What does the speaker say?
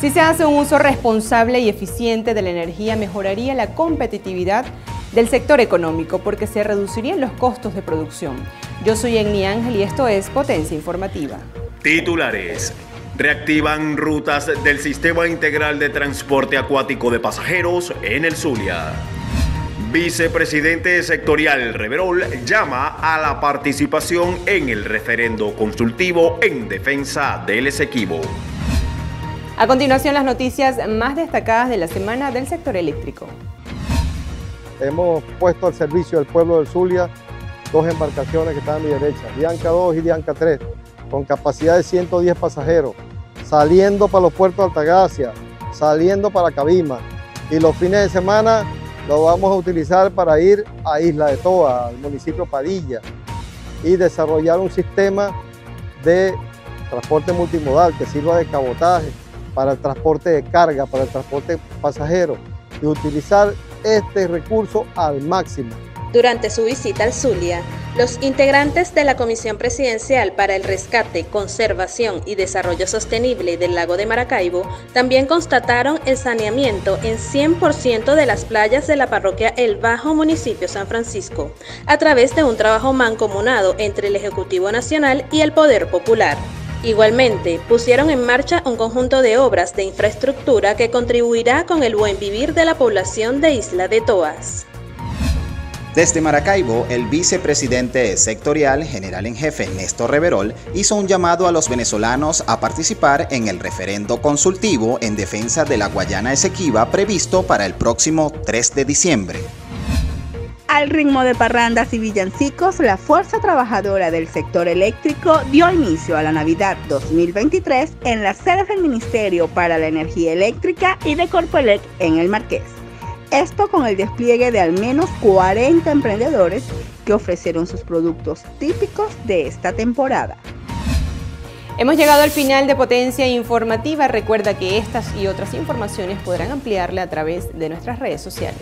Si se hace un uso responsable y eficiente de la energía, mejoraría la competitividad del sector económico porque se reducirían los costos de producción. Yo soy Enni Ángel y esto es Potencia Informativa. Titulares. Reactivan rutas del Sistema Integral de Transporte Acuático de Pasajeros en el Zulia. Vicepresidente sectorial Reverol llama a la participación en el referendo consultivo en defensa del Esequibo. A continuación, las noticias más destacadas de la semana del sector eléctrico. Hemos puesto al servicio del pueblo del Zulia dos embarcaciones que están a mi derecha, Dianca 2 y Dianca 3, con capacidad de 110 pasajeros, saliendo para los puertos de Altagracia, saliendo para Cabima. Y los fines de semana lo vamos a utilizar para ir a Isla de Toa, al municipio Padilla, y desarrollar un sistema de transporte multimodal que sirva de cabotaje para el transporte de carga, para el transporte pasajero, y utilizar este recurso al máximo. Durante su visita al Zulia, los integrantes de la Comisión Presidencial para el Rescate, Conservación y Desarrollo Sostenible del lago de Maracaibo también constataron el saneamiento en 100% de las playas de la parroquia El Bajo, municipio San Francisco, a través de un trabajo mancomunado entre el Ejecutivo Nacional y el Poder Popular. Igualmente, pusieron en marcha un conjunto de obras de infraestructura que contribuirá con el buen vivir de la población de Isla de Toas. Desde Maracaibo, el vicepresidente sectorial, general en jefe Néstor Reverol, hizo un llamado a los venezolanos a participar en el referendo consultivo en defensa de la Guayana Esequiba previsto para el próximo 3 de diciembre. Al ritmo de parrandas y villancicos, la Fuerza Trabajadora del Sector Eléctrico dio inicio a la Navidad 2023 en las sedes del Ministerio para la Energía Eléctrica y de Corpoelec en el Marqués. Esto con el despliegue de al menos 40 emprendedores que ofrecieron sus productos típicos de esta temporada. Hemos llegado al final de Potencia Informativa. Recuerda que estas y otras informaciones podrán ampliarle a través de nuestras redes sociales.